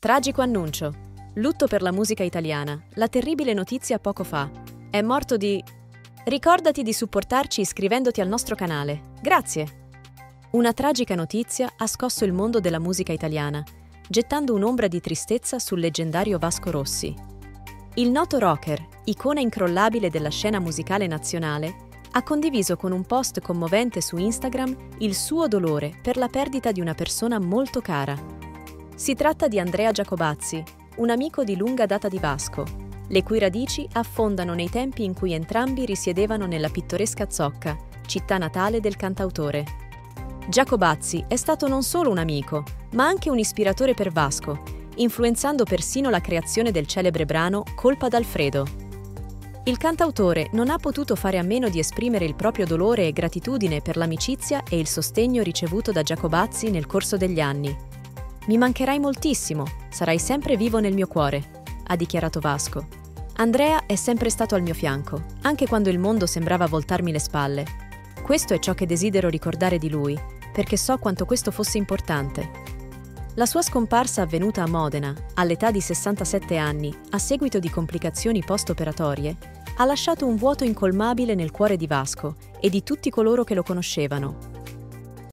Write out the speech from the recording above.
Tragico annuncio. Lutto per la musica italiana. La terribile notizia poco fa. È morto di... Ricordati di supportarci iscrivendoti al nostro canale. Grazie. Una tragica notizia ha scosso il mondo della musica italiana, gettando un'ombra di tristezza sul leggendario Vasco Rossi. Il noto rocker, icona incrollabile della scena musicale nazionale, ha condiviso con un post commovente su Instagram il suo dolore per la perdita di una persona molto cara si tratta di Andrea Giacobazzi, un amico di lunga data di Vasco, le cui radici affondano nei tempi in cui entrambi risiedevano nella pittoresca Zocca, città natale del cantautore. Giacobazzi è stato non solo un amico, ma anche un ispiratore per Vasco, influenzando persino la creazione del celebre brano Colpa d'Alfredo. Il cantautore non ha potuto fare a meno di esprimere il proprio dolore e gratitudine per l'amicizia e il sostegno ricevuto da Giacobazzi nel corso degli anni. Mi mancherai moltissimo, sarai sempre vivo nel mio cuore, ha dichiarato Vasco. Andrea è sempre stato al mio fianco, anche quando il mondo sembrava voltarmi le spalle. Questo è ciò che desidero ricordare di lui, perché so quanto questo fosse importante. La sua scomparsa avvenuta a Modena, all'età di 67 anni, a seguito di complicazioni post-operatorie, ha lasciato un vuoto incolmabile nel cuore di Vasco e di tutti coloro che lo conoscevano,